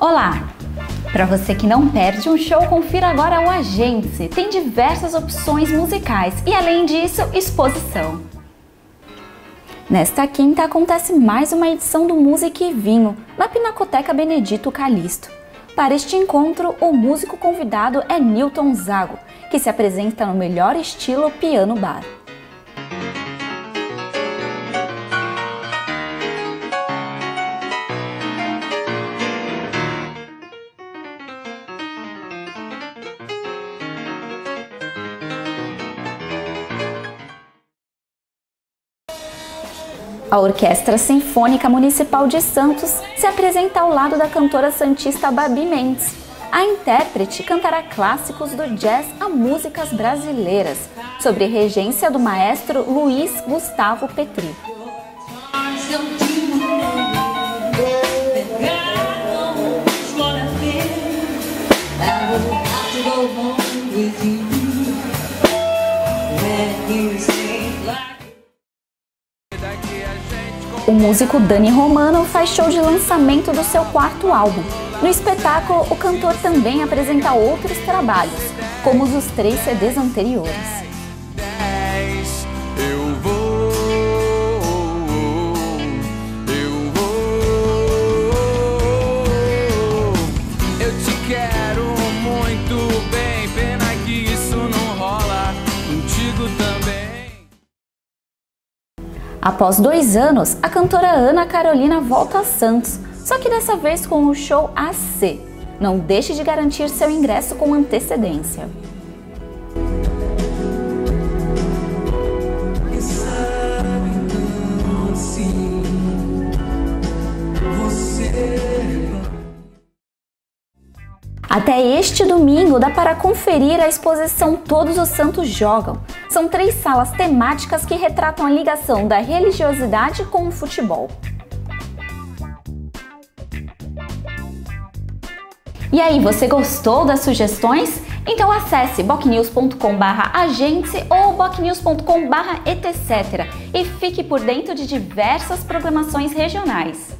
Olá! Para você que não perde um show, confira agora o Agente. Tem diversas opções musicais e, além disso, exposição. Nesta quinta acontece mais uma edição do Música e Vinho, na Pinacoteca Benedito Calixto. Para este encontro, o músico convidado é Newton Zago, que se apresenta no melhor estilo piano bar. A Orquestra Sinfônica Municipal de Santos se apresenta ao lado da cantora santista Babi Mendes. A intérprete cantará clássicos do jazz a músicas brasileiras, sobre regência do maestro Luiz Gustavo Petri. O músico Dani Romano faz show de lançamento do seu quarto álbum. No espetáculo, o cantor também apresenta outros trabalhos, como os três CDs anteriores. Após dois anos, a cantora Ana Carolina volta a Santos, só que dessa vez com o show AC. Não deixe de garantir seu ingresso com antecedência. Até este domingo dá para conferir a exposição Todos os Santos Jogam. São três salas temáticas que retratam a ligação da religiosidade com o futebol. E aí, você gostou das sugestões? Então acesse bocnews.com/agente ou bocnews.com/etc e fique por dentro de diversas programações regionais.